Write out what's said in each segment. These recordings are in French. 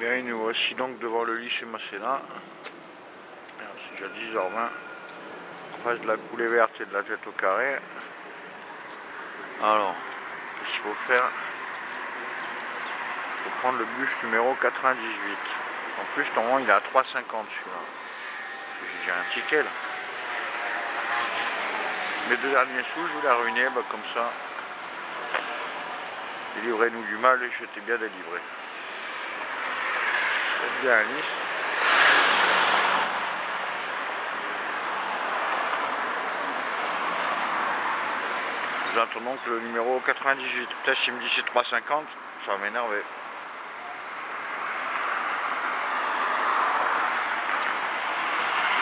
Bien, nous voici donc devant le lycée Masséna. C'est déjà 10h20. En face de la coulée verte et de la tête au carré. Alors, qu'est-ce qu'il faut faire Il faut prendre le bus numéro 98. En plus, normalement, il est à 3,50 celui-là. J'ai un ticket là. Mes deux derniers sous, je voulais ruiner, bah, comme ça. Délivrez-nous du mal et j'étais bien délivré. Bien à. Nous attendons que le numéro 98. Peut-être s'il me dit c'est 350, ça va m'énerver.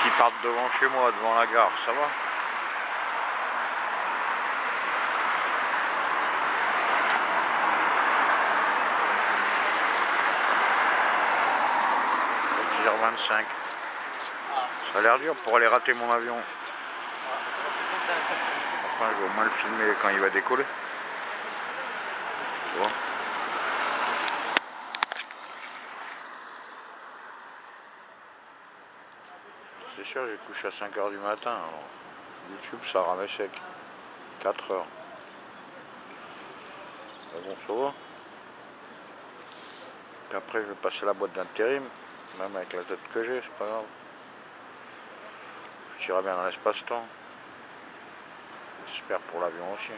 Qui partent devant chez moi, devant la gare, ça va? 25 Ça a l'air dur pour aller rater mon avion. Enfin, je vais au moins le filmer quand il va décoller. C'est sûr, j'ai couché à 5h du matin. YouTube, ça ramait sec. 4 heures. bon, ça va. Après, je vais passer la boîte d'intérim. Même avec la tête que j'ai, c'est pas grave. Je bien dans l'espace-temps. J'espère pour l'avion aussi.